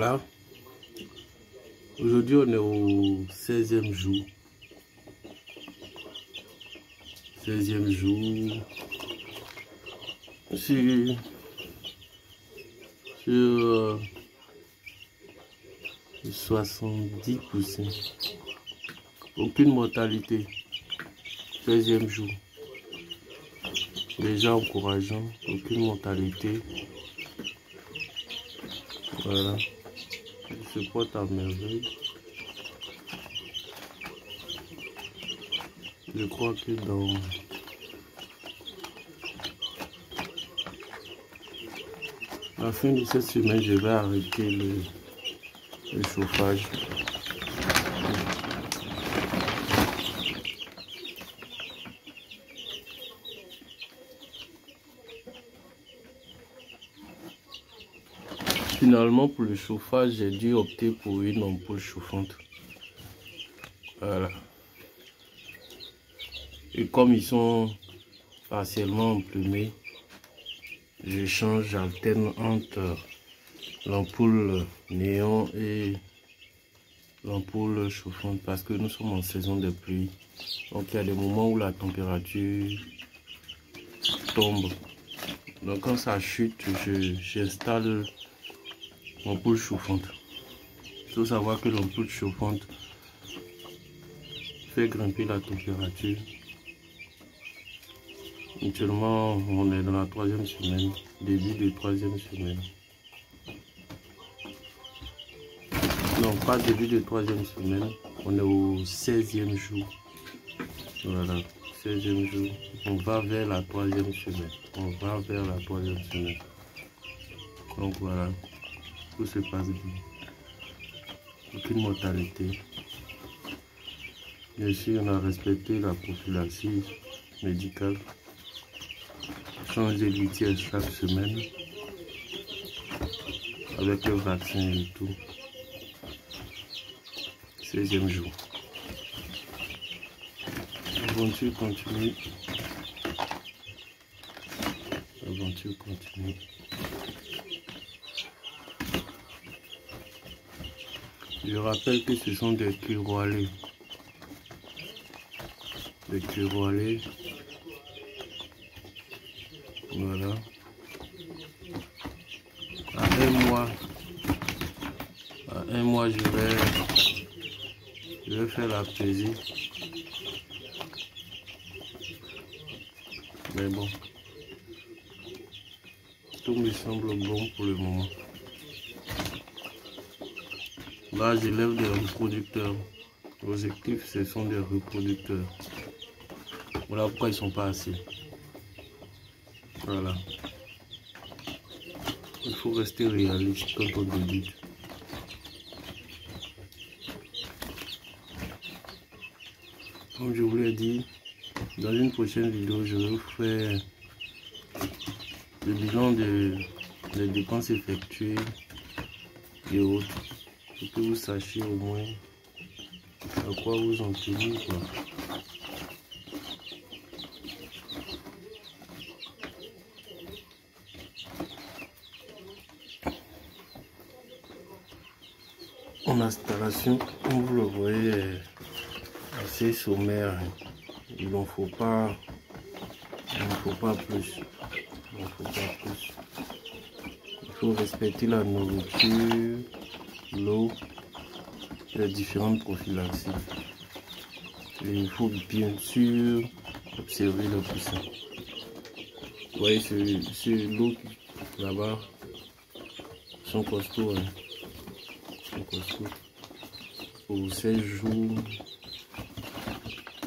Voilà. Aujourd'hui, on est au 16e jour. 16e jour. Sur, sur euh, 70%. Aucune mortalité. 16e jour. Déjà encourageant. Aucune mortalité. Voilà. Se porte à merveille. Je crois que dans la fin de cette semaine, je vais arrêter le chauffage. Finalement, pour le chauffage, j'ai dû opter pour une ampoule chauffante. Voilà. Et comme ils sont partiellement emplumés, je change, j'alterne entre l'ampoule néon et l'ampoule chauffante parce que nous sommes en saison de pluie. Donc il y a des moments où la température tombe. Donc quand ça chute, j'installe l'ampoule chauffante. Il faut savoir que l'ampoule chauffante fait grimper la température. Actuellement, on est dans la troisième semaine, début de troisième semaine. Non, pas début de troisième semaine, on est au 16e jour. Voilà, 16e jour. On va vers la troisième semaine. On va vers la troisième semaine. Donc voilà se passe bien. Aucune mortalité. Bien sûr, on a respecté la prophylaxie médicale. Change de litière chaque semaine. Avec le vaccin et tout. 16e jour. L'aventure continue. L'aventure continue. Je rappelle que ce sont des curoilés. Des curoilés. Voilà. À un mois, à un mois, je vais, je vais faire la plaisir. Mais bon, tout me semble bon pour le moment. Là, j'élève des reproducteurs. L'objectif, ce sont des reproducteurs. Voilà pourquoi ils sont pas assez. Voilà. Il faut rester réaliste quand on débute. Comme je vous l'ai dit, dans une prochaine vidéo, je vais vous faire le bilan des dépenses effectuées et autres pour que vous sachiez au moins à quoi vous en tenez quoi. En installation, comme vous le voyez, assez sommaire. Il n'en faut pas, il. Il faut pas plus. Il faut respecter la nourriture l'eau, les différentes prophylaxies. Et il faut bien sûr observer le poussin. Vous voyez, c'est l'eau là-bas sont costauds. Hein. Sont costauds. Pour ces jours,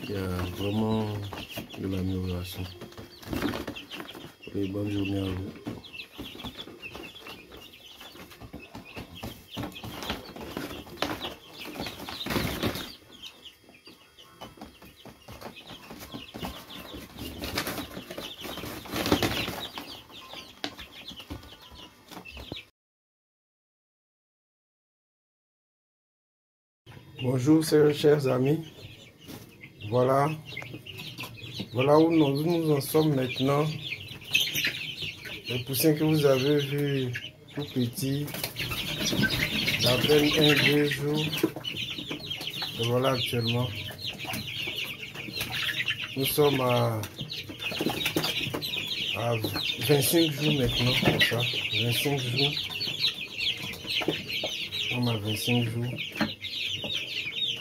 il y a vraiment de l'amélioration. Et bonne journée à vous. Bonjour chers amis. Voilà. Voilà où nous, nous en sommes maintenant. Les poussins que vous avez vus tout petits à peine un, deux jours. Et voilà actuellement. Nous sommes à, à 25 jours maintenant, comme ça. 25 jours. Sommes à 25 jours.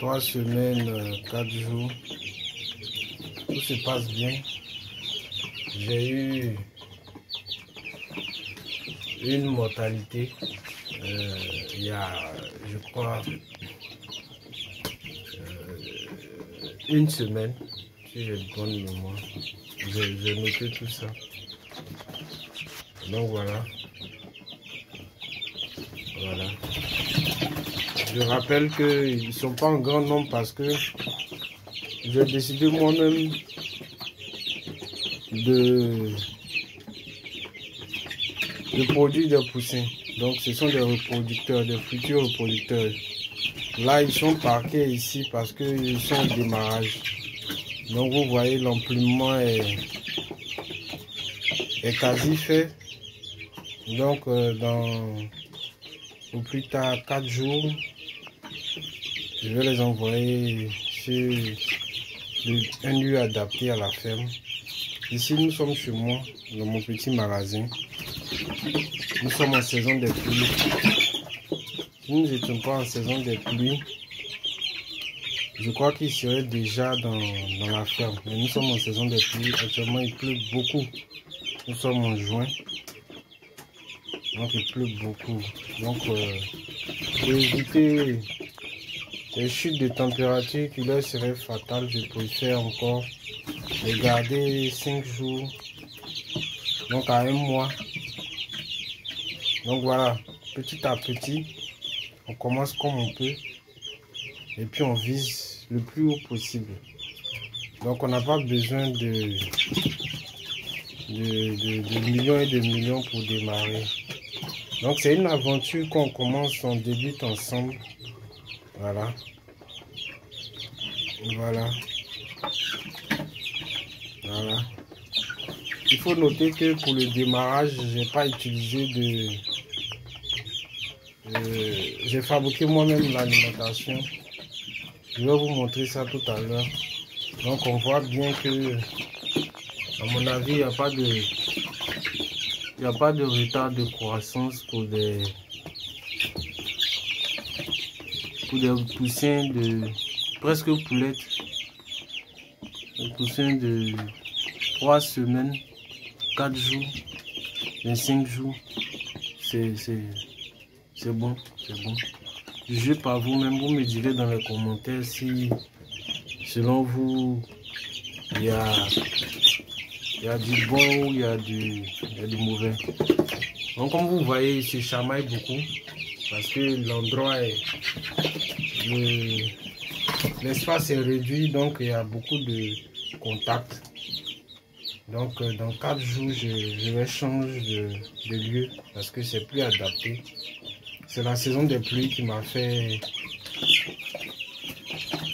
3 semaines, 4 jours. Tout se passe bien. J'ai eu une mortalité euh, il y a, je crois, euh, une semaine, si j'ai de bonne mémoire. J'ai noté tout ça. Donc voilà. Voilà. Je rappelle qu'ils ne sont pas en grand nombre parce que j'ai décidé moi-même de, de produire des poussins. Donc ce sont des reproducteurs, des futurs reproducteurs. Là, ils sont parqués ici parce qu'ils sont au démarrage. Donc vous voyez, l'emplumement est, est quasi fait. Donc euh, dans au plus tard 4 jours, je vais les envoyer sur un lieu adapté à la ferme. Ici, nous sommes chez moi, dans mon petit magasin. Nous sommes en saison des pluies. Si nous n'étions pas en saison des pluies, je crois qu'il serait déjà dans, la ferme. Mais nous sommes en saison des pluies. Actuellement, il pleut beaucoup. Nous sommes en juin. Donc, il pleut beaucoup. Donc, euh, éviter les chutes de température qui leur seraient fatales, je préfère encore les garder 5 jours. Donc, à un mois, donc voilà, petit à petit, on commence comme on peut et puis on vise le plus haut possible. Donc on n'a pas besoin de, de, millions et de millions pour démarrer. Donc c'est une aventure qu'on commence, on débute ensemble. Voilà. Voilà. Voilà. Il faut noter que pour le démarrage, je n'ai pas utilisé de, j'ai fabriqué moi-même l'alimentation. Je vais vous montrer ça tout à l'heure. Donc on voit bien que, à mon avis, il n'y a pas de, il a pas de retard de croissance pour des, des poussins de presque poulettes. Poussins de 3 semaines, 4 jours, 25 jours. C'est bon, c'est bon. Jugez par vous-même, vous me direz dans les commentaires si, selon vous, il y a, y a du bon ou il y a du, du mauvais. Donc, comme vous voyez, il se chamaille beaucoup parce que l'endroit est. L'espace est réduit, donc il y a beaucoup de contacts. Donc, euh, dans 4 jours, je, vais changer de lieu parce que c'est plus adapté. C'est la saison des pluies qui m'a fait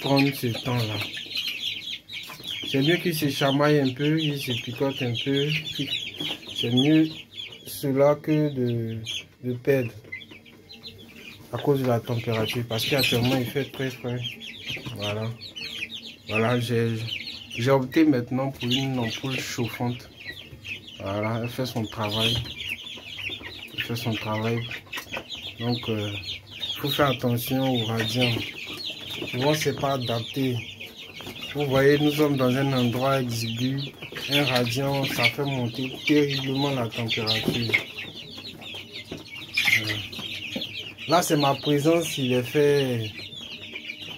prendre ce temps-là. C'est mieux qu'il se chamaille un peu, qu'il se picote un peu. C'est mieux cela que de, perdre à cause de la température. Parce qu'actuellement il fait très frais. Voilà. Voilà, j'ai opté maintenant pour une ampoule chauffante. Voilà, elle fait son travail. Elle fait son travail donc, il euh, faut faire attention aux radiants. Souvent, c'est pas adapté. Vous voyez, nous sommes dans un endroit exigu. Un radiant, ça fait monter terriblement la température. Euh, là, c'est ma présence qui les fait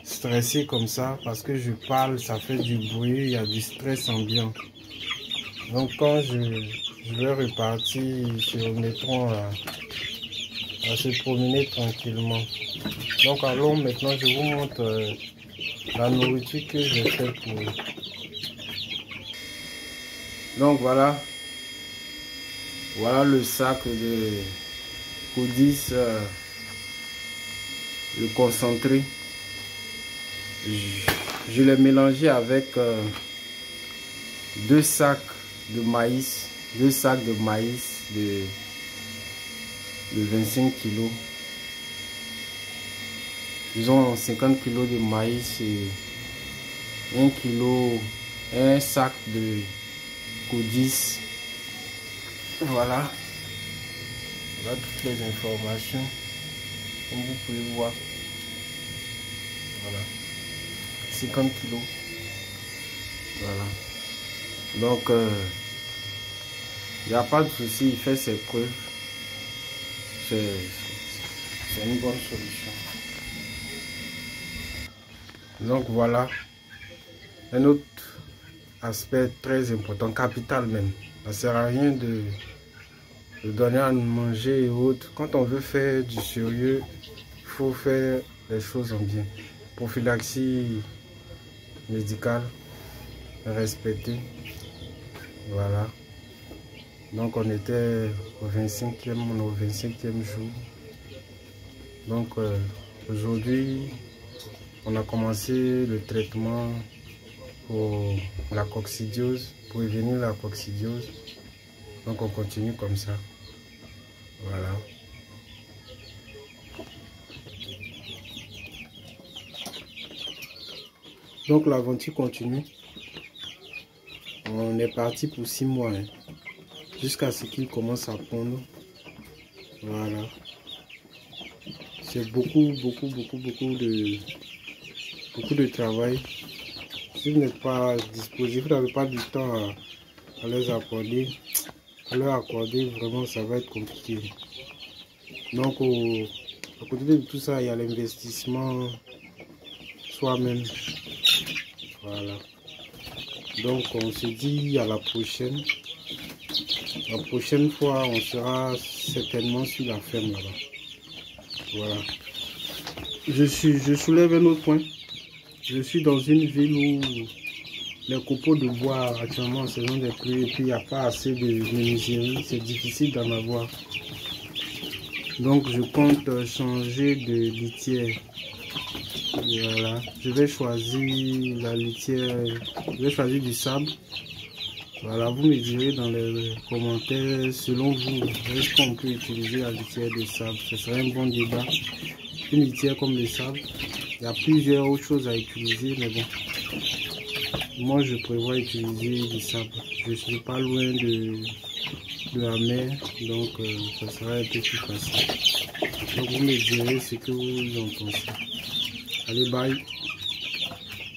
stresser comme ça parce que je parle, ça fait du bruit, il y a du stress ambiant. Donc quand je, vais repartir, ils se remettront à, à se promener tranquillement. Donc allons maintenant, je vous montre euh, la nourriture que j'ai fait pour Donc voilà, voilà le sac de Coudis, euh, le concentré. Je, l'ai mélangé avec euh, deux sacs de maïs, deux sacs de maïs de de 25 kg disons 50 kg de maïs et 1 kg, un sac de codis. Voilà. Voilà toutes les informations. Comme vous pouvez voir. Voilà. 50 kg. Voilà. Donc, il euh, n'y a pas de souci, il fait ses preuves. C'est une bonne solution. Donc voilà, un autre aspect très important, capital même. Ça ne sert à rien de, donner à manger et autres. Quand on veut faire du sérieux, faut faire les choses en bien. Prophylaxie médicale, respectée. Voilà. Donc on était au 25e, on est au 25e jour. Donc euh, aujourd'hui, on a commencé le traitement pour la coccidiose, pour évenir la coccidiose. Donc on continue comme ça. Voilà. Donc l'aventure continue. On est parti pour six mois. Hein, jusqu'à ce qu'il commence à prendre. Voilà. C'est beaucoup, beaucoup, beaucoup, beaucoup de beaucoup de travail. Si vous n'êtes pas disposé, vous n'avez pas du temps à, à, les accorder, à leur accorder, vraiment ça va être compliqué. Donc au, à côté de tout ça, il y a l'investissement soi-même. Voilà. Donc on se dit à la prochaine. La prochaine fois, on sera certainement sur la ferme là-bas. Voilà. Je, suis, je soulève un autre point. Je suis dans une ville où les copeaux de bois actuellement en saison des pluies et puis il n'y a pas assez de menuiserie, c'est difficile d'en avoir. Donc je compte changer de litière. Voilà, je vais choisir la litière, je vais choisir du sable. Voilà, vous me direz dans les commentaires, selon vous, est-ce qu'on peut utiliser la litière de sable? Ce serait un bon débat. Une litière comme le sable, il y a plusieurs autres choses à utiliser, mais bon. Moi, je prévois utiliser du sable. Je ne suis pas loin de, la mer, donc euh, ça sera un peu plus facile. Donc, vous me direz ce que vous en pensez. Allez, bye